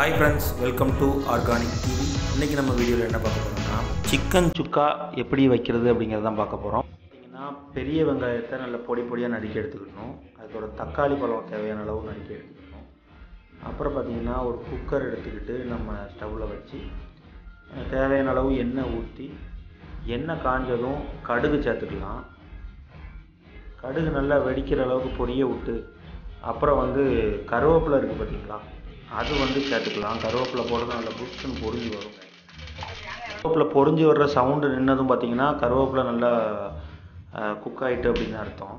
Hi friends welcome to organic TV இன்றைக்கி நம்ம வீடியோவில் என்ன பார்க்க போகிறோம்னா சிக்கன் சுக்கா எப்படி வைக்கிறது அப்படிங்கிறது தான் பார்க்க போகிறோம் பார்த்தீங்கன்னா பெரிய வெங்காயத்தை நல்ல பொடி பொடியாக நறுக்கி எடுத்துக்கணும். அதுக்கோட தக்காளி பழம் தேவையான அளவு நறுக்கி எடுத்துக்கணும். அப்புறம் பார்த்தீங்கன்னா ஒரு குக்கர் எடுத்துக்கிட்டு நம்ம ஸ்டவ்வில் வச்சு தேவையான அளவு எண்ணெய் ஊற்றி எண்ணெய் காஞ்சதும் கடுகு சேர்த்துக்கலாம். கடுகு நல்லா வெடிக்கிற அளவுக்கு பொரிய விட்டு அப்புறம் வந்து கருவேப்பிலை இருக்குது பார்த்தீங்களா அது வந்து சேர்த்துக்கலாம் கருவேப்பிலை போடுறது நல்லா புஷ்ஷுன்னு பொறிஞ்சு வரும். கருவேப்பிலை பொரிஞ்சு வர்ற சவுண்டு நின்னதும் பார்த்தீங்கன்னா கருவேப்பிலை நல்லா குக் ஆகிட்டு அப்படின்னு அர்த்தம்.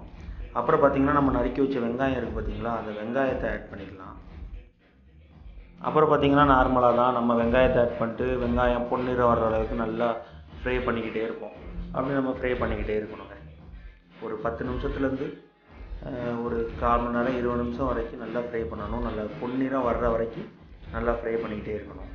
அப்புறம் பார்த்தீங்கன்னா நம்ம நறுக்கி வச்ச வெங்காயம் இருக்குது பார்த்தீங்களா அந்த வெங்காயத்தை ஆட் பண்ணிக்கலாம். அப்புறம் பார்த்தீங்கன்னா நார்மலாக தான் நம்ம வெங்காயத்தை ஆட் பண்ணிட்டு வெங்காயம் பொன்னிறம் வர்ற அளவுக்கு நல்லா ஃப்ரை பண்ணிக்கிட்டே இருப்போம். அப்படி நம்ம ஃப்ரை பண்ணிக்கிட்டே இருக்கணுங்க. ஒரு பத்து நிமிஷத்துலேருந்து ஒரு கால் மணி நேரம் இருபது நிமிஷம் வரைக்கும் நல்லா ஃப்ரை பண்ணணும். நல்லா பொன்னிறம் வர்ற வரைக்கும் நல்லா ஃப்ரை பண்ணிக்கிட்டே இருக்கணும்.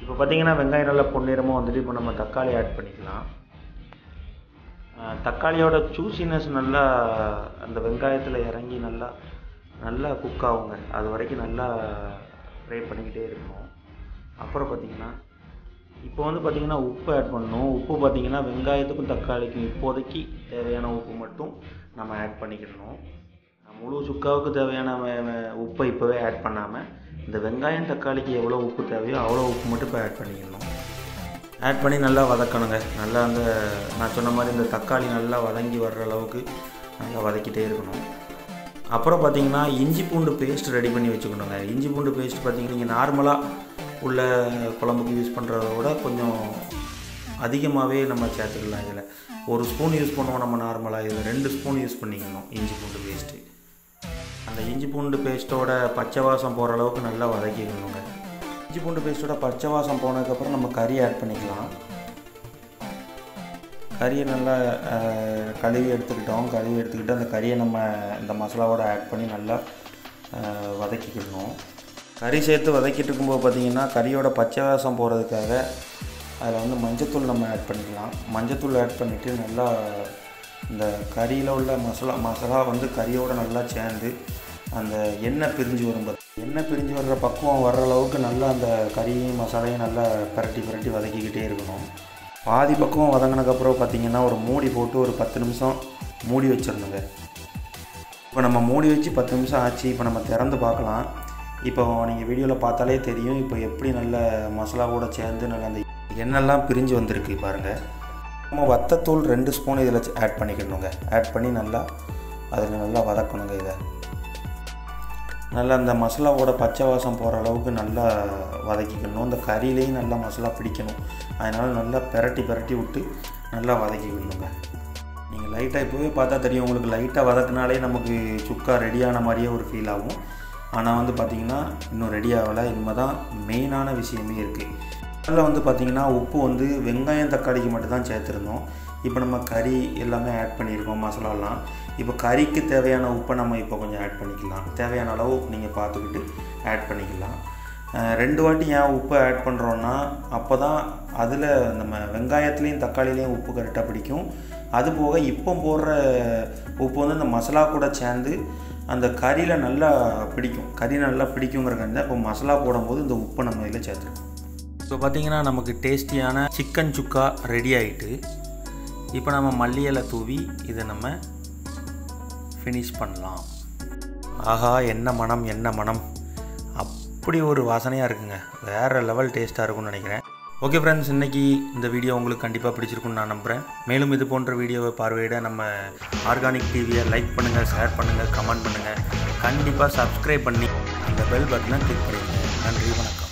இப்போ பார்த்தீங்கன்னா வெங்காயம் நல்லா பொன்னிறமாக வந்துட்டு இப்போ நம்ம தக்காளி ஆட் பண்ணிக்கலாம். தக்காளியோட ஜூசினஸ் நல்லா அந்த வெங்காயத்தில் இறங்கி நல்லா நல்லா குக் ஆகுங்க. அது வரைக்கும் நல்லா ஃப்ரை பண்ணிக்கிட்டே இருக்கணும். அப்புறம் பார்த்தீங்கன்னா இப்போ வந்து பார்த்தீங்கன்னா உப்பு ஆட் பண்ணணும். உப்பு பார்த்தீங்கன்னா வெங்காயத்துக்கும் தக்காளிக்கும் இப்போதைக்கு தேவையான உப்பு மட்டும் நம்ம ஆட் பண்ணிக்கிடணும். முழு சுக்காவுக்கு தேவையான உப்பை இப்போவே ஆட் பண்ணாமல் இந்த வெங்காயம் தக்காளிக்கு எவ்வளோ உப்பு தேவையோ அவ்வளோ உப்பு மட்டும் இப்போ ஆட் பண்ணிக்கணும். ஆட் பண்ணி நல்லா வதக்கணுங்க. நல்லா அந்த நான் சொன்ன மாதிரி இந்த தக்காளி நல்லா வதங்கி வர்ற அளவுக்கு நல்லா வதக்கிட்டே இருக்கணும். அப்புறம் பார்த்தீங்கன்னா இஞ்சி பூண்டு பேஸ்ட் ரெடி பண்ணி வச்சுக்கணுங்க. இஞ்சி பூண்டு பேஸ்ட் பார்த்தீங்கன்னா நீங்கள் நார்மலாக உள்ள குழம்புக்கு யூஸ் பண்ணுறத விட கொஞ்சம் அதிகமாகவே நம்ம சேர்த்துக்கலாம் இதில். ஒரு ஸ்பூன் யூஸ் பண்ணுவோம் நம்ம நார்மலாக இதில் ரெண்டு ஸ்பூன் யூஸ் பண்ணிக்கணும் இஞ்சி பூண்டு பேஸ்ட்டு அந்த இஞ்சி பூண்டு பேஸ்ட்டோட பச்சை வாசம் போகிற அளவுக்கு நல்லா வதக்கிக்கணுங்க. இஞ்சி பூண்டு பேஸ்ட்டோட பச்சை வாசம் போனதுக்கப்புறம் நம்ம கறி ஆட் பண்ணிக்கலாம். கறியை நல்லா கழுவி எடுத்துக்கிட்டோம். கழுவி எடுத்துக்கிட்டு அந்த கறியை நம்ம இந்த மசாலாவோட ஆட் பண்ணி நல்லா வதக்கிக்கிடணும் கறி சேர்த்து வதக்கிட்டு இருக்கும்போது பார்த்தீங்கன்னா கறியோட பச்சை வாசம் போகிறதுக்காக அதில் வந்து மஞ்சத்தூள் நம்ம ஆட் பண்ணிக்கலாம். மஞ்சத்தூள் ஆட் பண்ணிவிட்டு நல்லா இந்த கறியில் உள்ள மசாலா மசாலா வந்து கறியோட நல்லா சேர்ந்து அந்த எண்ணெய் பிரிஞ்சு வரும் எண்ணெய் பிரிஞ்சு வர்ற பக்குவம் வர்ற அளவுக்கு நல்லா அந்த கறியும் மசாலையும் நல்லா பரட்டி பிரட்டி வதக்கிக்கிட்டே இருக்கணும். பாதி பக்கம் வதங்கினதுக்கப்புறம் பார்த்தீங்கன்னா ஒரு மூடி போட்டு ஒரு பத்து நிமிஷம் மூடி வச்சிடணுங்க. இப்போ நம்ம மூடி வச்சு பத்து நிமிஷம் ஆச்சு இப்போ நம்ம திறந்து பார்க்கலாம். இப்போ நீங்கள் வீடியோவில் பார்த்தாலே தெரியும் இப்போ எப்படி நல்ல மசாலாவோட சேர்ந்து நல்ல அந்த எண்ணெய்லாம் பிரிஞ்சு வந்திருக்கு பாருங்கள் நம்ம வத்தத்தூள் ரெண்டு ஸ்பூன் இதில் ஆட் பண்ணிக்கணுங்க. ஆட் பண்ணி நல்லா அதில் நல்லா வதக்கணுங்க இதை. நல்லா அந்த மசாலாவோட பச்சை வாசம் போகிற அளவுக்கு நல்லா வதக்கிக்கணும். இந்த கறியிலையும் நல்லா மசாலா பிடிக்கணும். அதனால் நல்லா பெரட்டி பெரட்டி விட்டு நல்லா வதக்கிக்கணுங்க. நீங்கள் லைட்டாக இப்போவே பார்த்தா தெரியும். உங்களுக்கு லைட்டாக வதக்குனாலே நமக்கு சுக்கா ரெடியான மாதிரியே ஒரு ஃபீல் ஆகும். ஆனால் வந்து பார்த்திங்கன்னா இன்னும் ரெடி ஆகலை. இனிமேல் தான் மெயினான விஷயமே இருக்குது அதில் வந்து பார்த்திங்கன்னா உப்பு வந்து வெங்காயம் தக்காளிக்கு மட்டும்தான் சேர்த்துருந்தோம். இப்போ நம்ம கறி எல்லாமே ஆட் பண்ணியிருக்கோம் மசாலாலாம். இப்போ கறிக்கு தேவையான உப்பை நம்ம இப்போ கொஞ்சம் ஆட் பண்ணிக்கலாம். தேவையான அளவு நீங்கள் பார்த்துக்கிட்டு ஆட் பண்ணிக்கலாம். ரெண்டு வாட்டி ஏன் உப்பை ஆட் பண்ணுறோன்னா அப்போ தான் அதில் நம்ம வெங்காயத்துலேயும் தக்காளிலையும் உப்பு கரெக்டாக பிடிக்கும். அது போக இப்போ போடுற உப்பு வந்து அந்த மசாலா கூட சேர்ந்து அந்த கறியில் நல்லா பிடிக்கும். கறி நல்லா பிடிக்குங்கிறக்காண்டி இப்போ மசாலா போடும்போது இந்த உப்பை நம்ம இதில் சேர்த்துருக்கோம் இப்போ பார்த்தீங்கன்னா நமக்கு டேஸ்டியான சிக்கன் சுக்கா ரெடி ஆகிட்டு இப்போ நம்ம மல்லி இலை தூவி இதை நம்ம ஃபினிஷ் பண்ணலாம். ஆஹா என்ன மனம் என்ன மனம். அப்படி ஒரு வாசனையாக இருக்குங்க. வேறு லெவல் டேஸ்ட்டாக இருக்கும்னு நினைக்கிறேன். ஓகே ஃப்ரெண்ட்ஸ் இன்றைக்கி இந்த வீடியோ உங்களுக்கு கண்டிப்பாக பிடிச்சிருக்குன்னு நான் நம்புகிறேன் மேலும் இது போன்ற வீடியோவை பார்வையிட நம்ம ஆர்கானிக் டிவியை லைக் பண்ணுங்கள் ஷேர் பண்ணுங்கள் கமெண்ட் பண்ணுங்கள் கண்டிப்பாக சப்ஸ்கிரைப் பண்ணி அந்த பெல் பட்டனை கிளிக் பண்ணிடுங்க. நன்றி வணக்கம்.